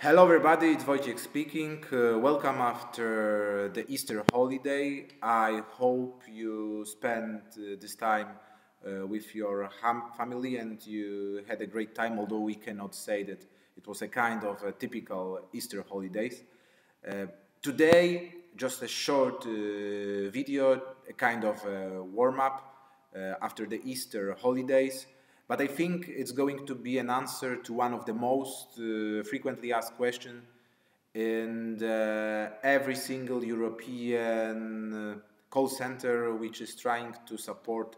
Hello everybody, it's Wojciech speaking. Uh, welcome after the Easter holiday. I hope you spent uh, this time uh, with your family and you had a great time, although we cannot say that it was a kind of a typical Easter holidays. Uh, today, just a short uh, video, a kind of a warm-up uh, after the Easter holidays. But I think it's going to be an answer to one of the most uh, frequently asked questions in every single European uh, call center which is trying to support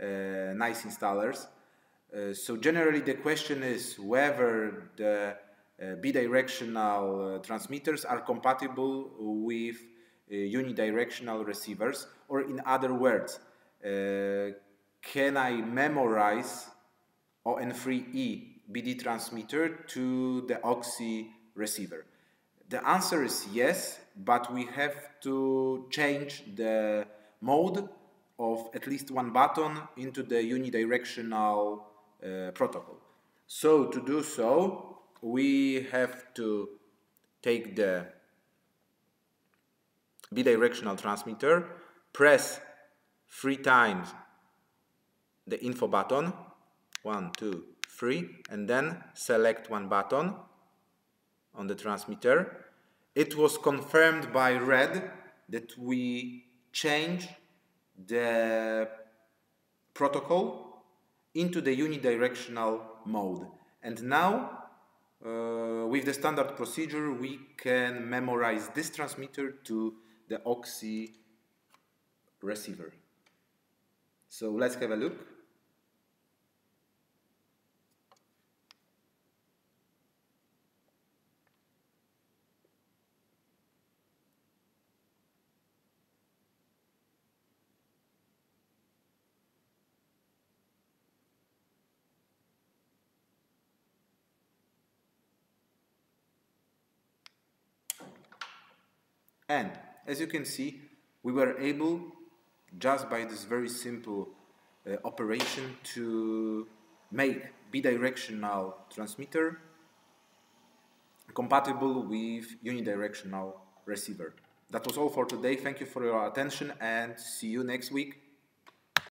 uh, nice installers. Uh, so generally the question is whether the uh, bidirectional uh, transmitters are compatible with unidirectional receivers or in other words can I memorize ON3E BD transmitter to the OXI receiver? The answer is yes, but we have to change the mode of at least one button into the unidirectional uh, protocol. So to do so, we have to take the bidirectional transmitter, press three times the info button, one, two, three, and then select one button on the transmitter. It was confirmed by red that we change the protocol into the unidirectional mode. And now, uh, with the standard procedure, we can memorize this transmitter to the OXI receiver. So let's have a look. And as you can see, we were able, just by this very simple uh, operation, to make bidirectional transmitter compatible with unidirectional receiver. That was all for today. Thank you for your attention and see you next week.